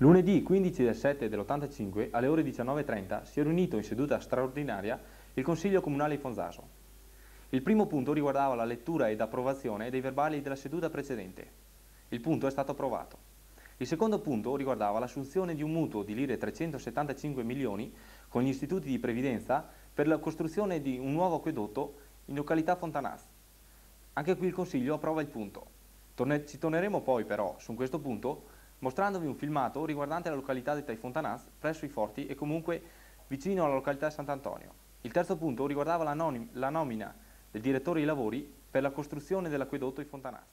Lunedì 15 del 7 dell'85 alle ore 19.30 si è riunito in seduta straordinaria il Consiglio Comunale di Fonzaso. Il primo punto riguardava la lettura ed approvazione dei verbali della seduta precedente. Il punto è stato approvato. Il secondo punto riguardava l'assunzione di un mutuo di lire 375 milioni con gli istituti di previdenza per la costruzione di un nuovo acquedotto in località Fontanaz. Anche qui il Consiglio approva il punto. Torne ci torneremo poi però su questo punto mostrandovi un filmato riguardante la località di Tai Fontanaz presso i forti e comunque vicino alla località di Sant'Antonio. Il terzo punto riguardava la, la nomina del direttore dei lavori per la costruzione dell'acquedotto di Fontanaz.